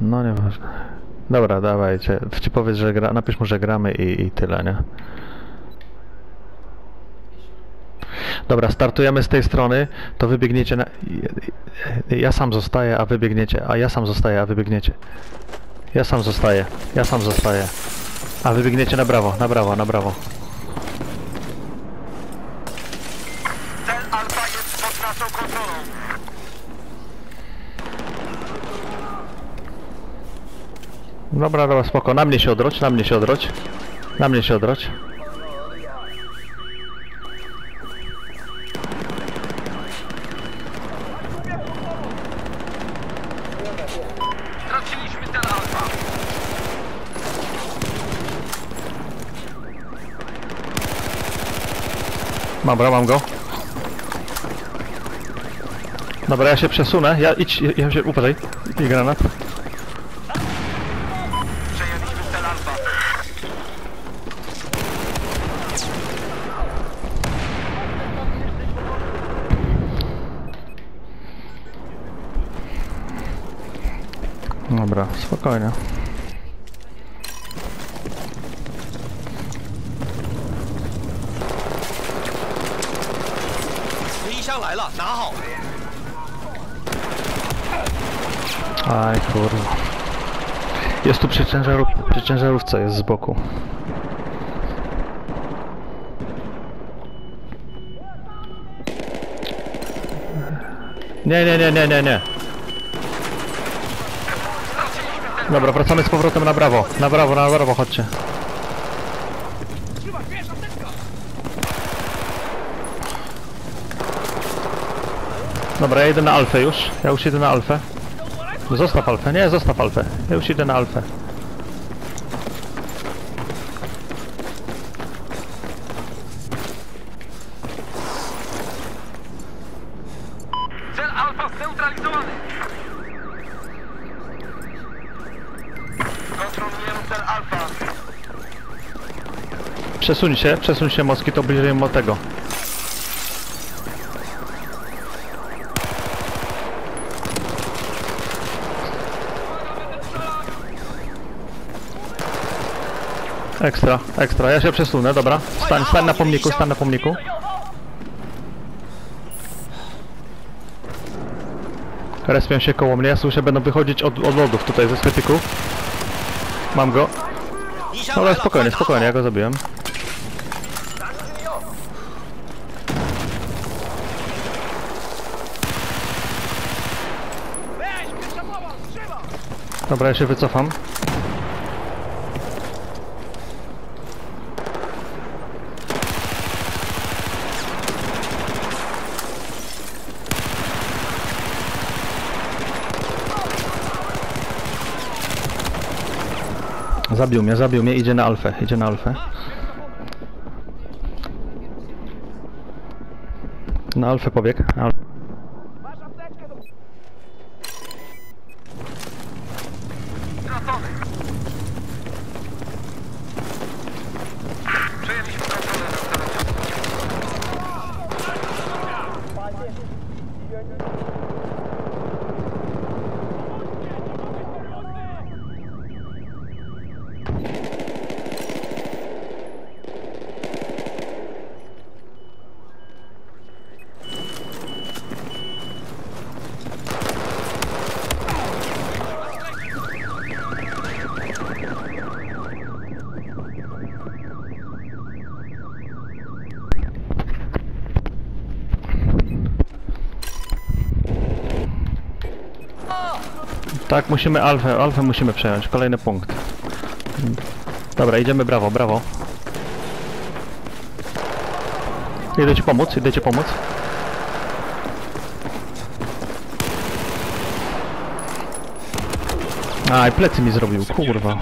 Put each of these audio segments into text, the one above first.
No nieważne. Dobra, dawajcie. Ci powiedz, że gra... napisz mu, że gramy i, i tyle, nie? Dobra, startujemy z tej strony, to wybiegniecie na... Ja sam zostaję, a wybiegniecie, a ja sam zostaję, a wybiegniecie. Ja sam zostaję, ja sam zostaję. A wybiegniecie na brawo, na brawo, na brawo. Dobra, dobra, spoko. Na mnie się odroć, na mnie się odroć. Na mnie się odroć. Dobra, mam go. Dobra, ja się przesunę. Ja idź, ja- ja się, uważaj. I granat. Dobra, spokojnie. Aj kurwa. Jest tu przy, ciężarów, przy ciężarówce, jest z boku. Nie, nie, nie, nie, nie, nie. Dobra, wracamy z powrotem na brawo. Na brawo, na brawo, chodźcie. Dobra, ja idę na alfę już. Ja już idę na alfę. Zostaw alfę, nie, zostaw alfę. Ja już idę na alfę. Przesuń się, przesuń się moskito bliżej tego. Ekstra, ekstra, ja się przesunę, dobra. Stań, stań na pomniku, stań na pomniku. Respią się koło mnie, ja słyszę, będą wychodzić od, od lodów tutaj ze sklepików. Mam go. Dobra, spokojnie, spokojnie, ja go zabiłem. Dobra, ja się wycofam. Zabił mnie, zabił mnie, idzie na alfę, idzie na alfę. Na alfę pobieg. Al Tak, musimy alfę, alfę musimy przejąć, kolejny punkt. Dobra, idziemy brawo, brawo. Idę ci pomóc, idę ci pomóc. Aj, plecy mi zrobił, kurwa.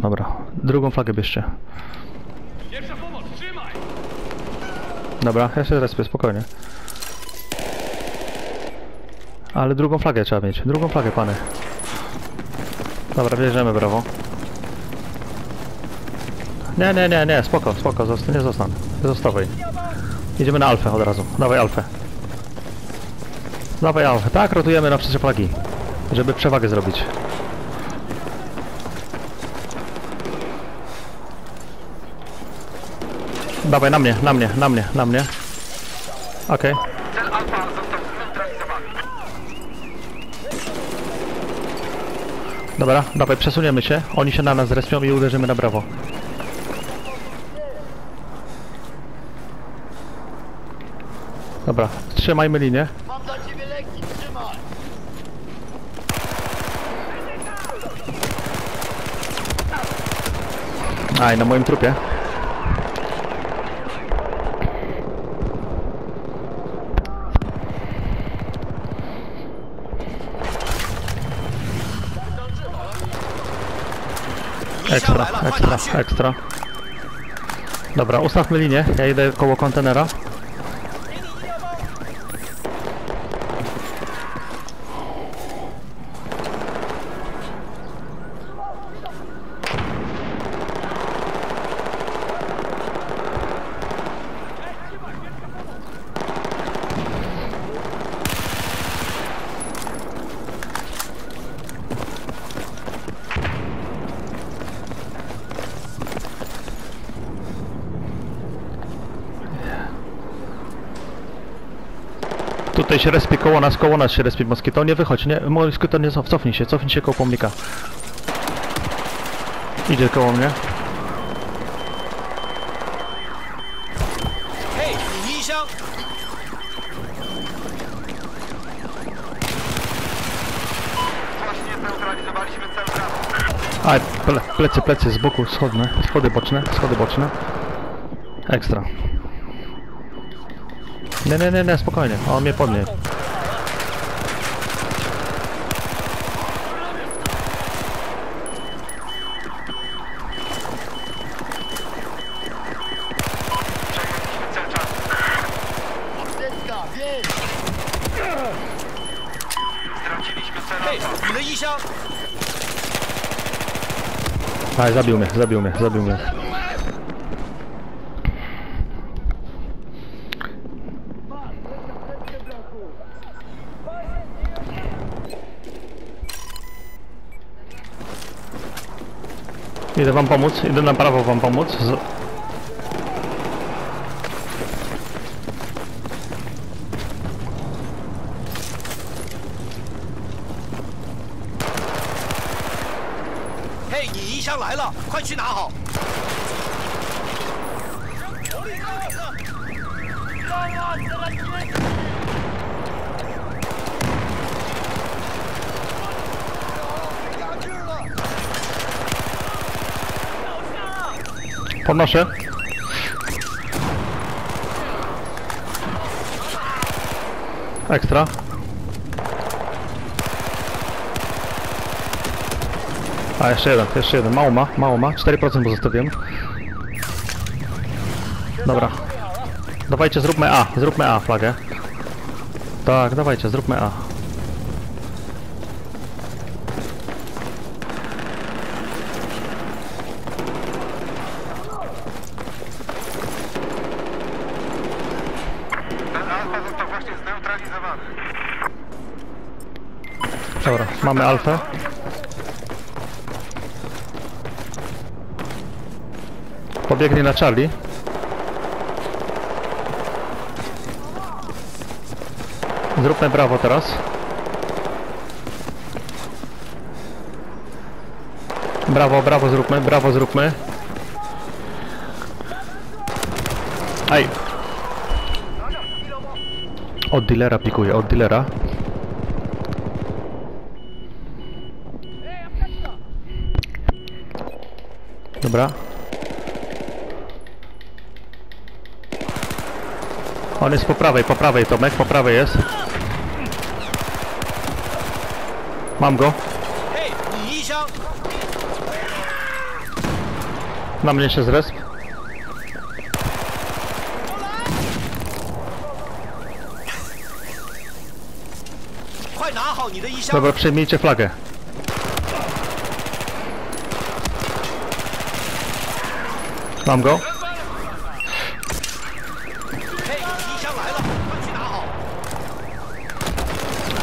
Dobra, drugą flagę bierzcie. Dobra, ja się respię, spokojnie. Ale drugą flagę trzeba mieć, drugą flagę, pany. Dobra, bierzemy, brawo. Nie, nie, nie, nie, spoko, spoko, zosta nie zostań. Nie zostawaj. Idziemy na alfę od razu, dawaj alfę. Dawaj Alfę. Tak, rotujemy na wszystkie flagi. Żeby przewagę zrobić. Dawaj, na mnie, na mnie, na mnie, na mnie. Okej. Cel Dobra, dawaj, przesuniemy się. Oni się na nas zrespią i uderzymy na brawo. Dobra, trzymajmy linię. Mam dla ciebie leki, trzymaj! Aj, na moim trupie. Ekstra, ekstra, ekstra. Dobra, ustawmy linię. Ja idę koło kontenera. Tutaj się respie koło nas, koło nas się respie moskitonie, wychodź, nie? Moskitonie, cofnij się, cofnij się koło pomnika. Idzie koło mnie. A, ple, plecy, plecy z boku, schodne, schody boczne, schody boczne. Ekstra. Nie, nie, nie, nie, spokojnie. On mnie podniesie. Aj, zabił mnie, zabił mnie, zabił mnie. 你在放保姆等他把他保放保嘿你一箱来了快去拿好。Podnoszę. Ekstra. A, jeszcze jeden, jeszcze jeden. Mało ma, mało ma. 4% mu zostawiłem. Dobra. Dawajcie, zróbmy A. Zróbmy A flagę. Tak, dawajcie, zróbmy A. Dobra, mamy alfę. Pobiegnie na Charlie. Zróbmy brawo teraz. Brawo, brawo zróbmy, brawo zróbmy. Aj. Od dealera pikuje, od dealera. Dobra. On jest po prawej, po prawej Tomek, po prawej jest. Mam go. Na mnie się zresp. Dobra, przejmijcie flagę. Mam go.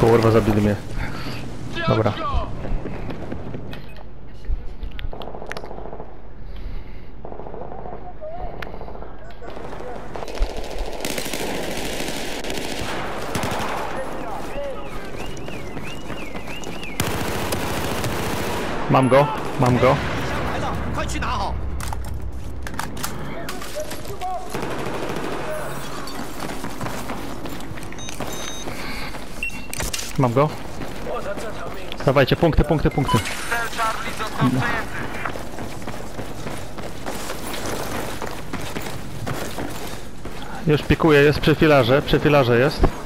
Kurwa, zabili mnie. Dobra. Mam go, mam go. Mam go. Dawajcie, punkty, punkty, punkty. Już pikuje, jest przy filarze, przy filarze jest.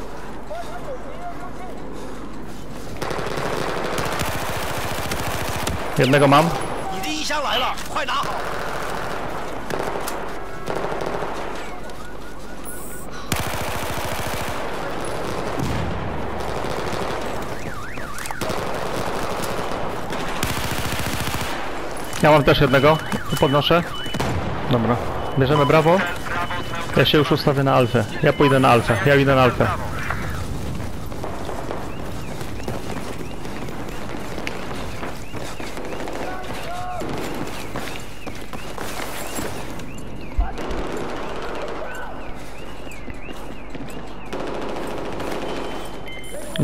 Jednego mam. Ja mam też jednego, podnoszę. Dobra, bierzemy brawo. Ja się już ustawię na alfę. Ja pójdę na alfę, ja idę na alfę.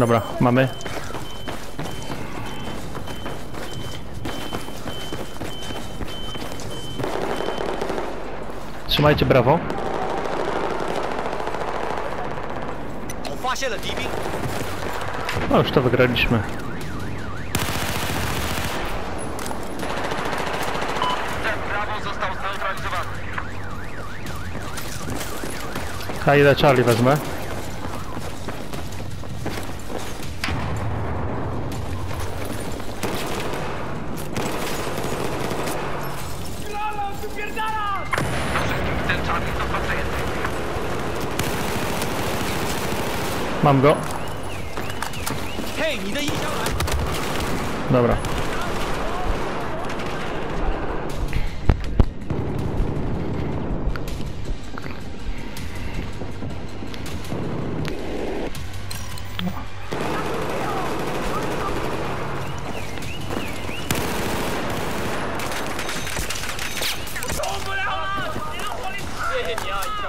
Dobra, mamy. Trzymajcie brawo. No już to wygraliśmy. Kajda Charlie wezmę. Mam go. Dobra.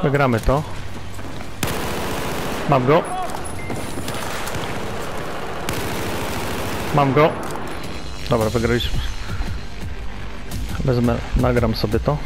Wygramy to. Mam go. Mam go. Dobra, wygraliśmy. Wezmę, nagram sobie to.